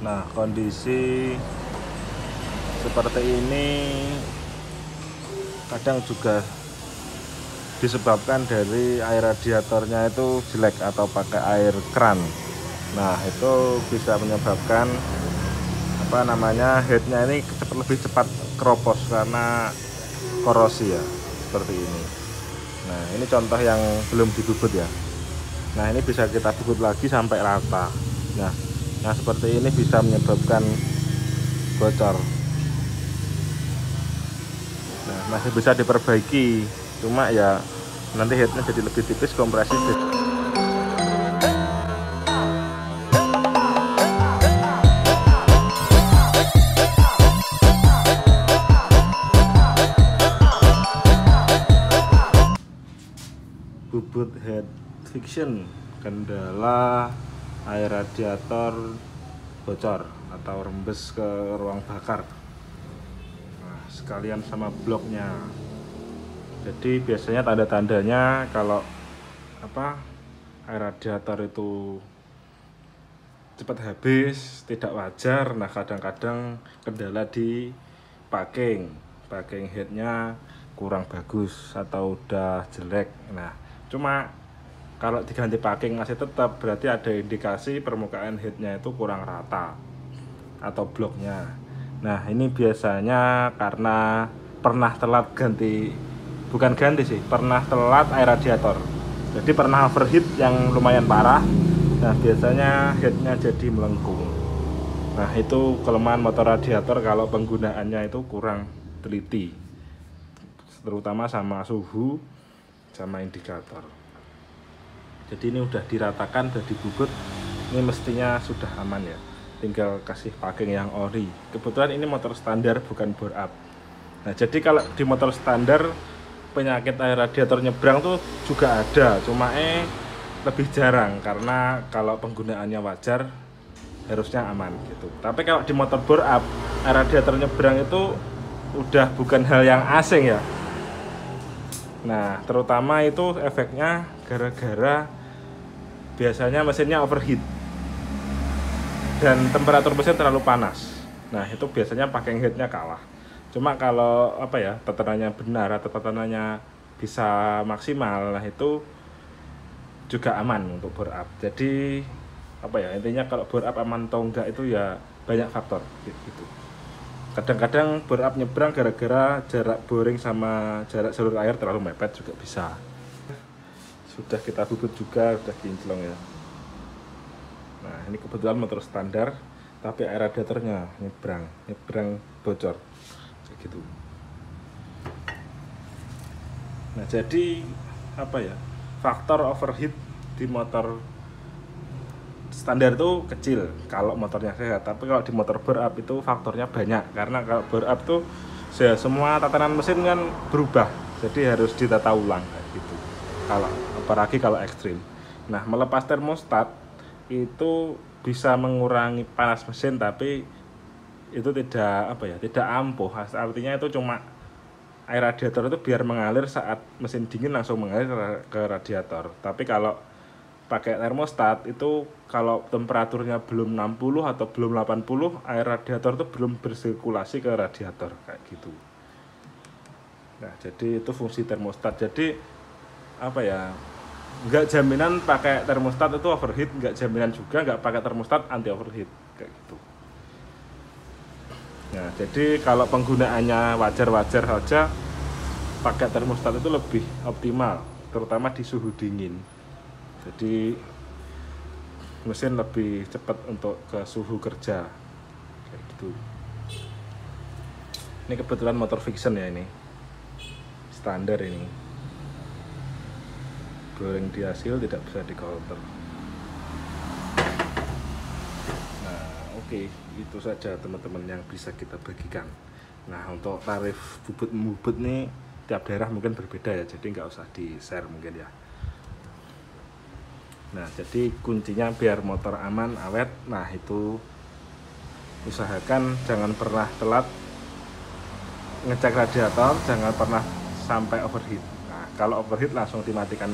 Nah, kondisi seperti ini kadang juga disebabkan dari air radiatornya itu jelek atau pakai air keran. Nah, itu bisa menyebabkan apa namanya headnya ini lebih cepat keropos karena korosi ya seperti ini. Nah, ini contoh yang belum dibubut ya. Nah, ini bisa kita bubut lagi sampai rata. Nah, Nah seperti ini bisa menyebabkan bocor. Nah masih bisa diperbaiki. Cuma ya nanti headnya jadi lebih tipis kompresi bubut head fiction kendala air radiator bocor atau rembes ke ruang bakar. Nah, sekalian sama bloknya. Jadi biasanya tanda-tandanya kalau apa air radiator itu cepat habis tidak wajar nah kadang-kadang kendala di packing packing headnya kurang bagus atau udah jelek. Nah cuma kalau diganti packing masih tetap berarti ada indikasi permukaan headnya itu kurang rata atau bloknya. Nah ini biasanya karena pernah telat ganti bukan ganti sih pernah telat air radiator. Jadi pernah overheat yang lumayan parah nah biasanya headnya jadi melengkung. Nah itu kelemahan motor radiator kalau penggunaannya itu kurang teliti terutama sama suhu sama indikator jadi ini udah diratakan udah dibubut ini mestinya sudah aman ya. Tinggal kasih packing yang ori. Kebetulan ini motor standar bukan bore up. Nah jadi kalau di motor standar penyakit air radiator nyebrang tuh juga ada. Cuma eh lebih jarang. Karena kalau penggunaannya wajar harusnya aman gitu. Tapi kalau di motor bore up air radiator nyebrang itu udah bukan hal yang asing ya. Nah terutama itu efeknya gara-gara biasanya mesinnya overheat. Dan temperatur mesin terlalu panas. Nah itu biasanya packing headnya kalah. Cuma kalau apa ya tetananya benar atau tetananya bisa maksimal nah itu juga aman untuk bore up. Jadi apa ya intinya kalau bore up aman atau enggak itu ya banyak faktor gitu. Kadang-kadang bore up nyebrang gara-gara jarak boring sama jarak jalur air terlalu mepet juga bisa sudah kita bubut juga sudah kinclong ya. Nah ini kebetulan motor standar tapi air radiatornya nyebrang nyebrang bocor. Gitu. Nah jadi apa ya faktor overheat di motor standar itu kecil kalau motornya sehat. Tapi kalau di motor bore up itu faktornya banyak. Karena kalau bore up tuh ya semua tatanan mesin kan berubah. Jadi harus ditata ulang gitu. Kalau apalagi kalau ekstrim. Nah, melepas termostat itu bisa mengurangi panas mesin tapi itu tidak apa ya, tidak ampuh. Artinya itu cuma air radiator itu biar mengalir saat mesin dingin langsung mengalir ke radiator. Tapi kalau pakai termostat itu kalau temperaturnya belum 60 atau belum 80 air radiator itu belum bersirkulasi ke radiator kayak gitu. Nah, jadi itu fungsi termostat. Jadi apa ya? Nggak jaminan pakai termostat itu overheat nggak jaminan juga nggak pakai termostat anti overheat kayak gitu. Nah jadi kalau penggunaannya wajar-wajar saja pakai termostat itu lebih optimal terutama di suhu dingin. Jadi mesin lebih cepat untuk ke suhu kerja kayak gitu. Ini kebetulan motor fiction ya ini. Standar ini goreng di hasil tidak bisa di counter nah oke okay. itu saja teman-teman yang bisa kita bagikan. Nah untuk tarif bubut-bubut nih tiap daerah mungkin berbeda ya jadi nggak usah di share mungkin ya. Nah jadi kuncinya biar motor aman awet nah itu usahakan jangan pernah telat ngecek radiator jangan pernah sampai overheat. Nah kalau overheat langsung dimatikan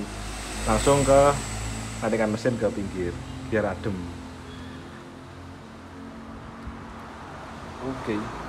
langsung ke matikan mesin ke pinggir biar adem oke okay.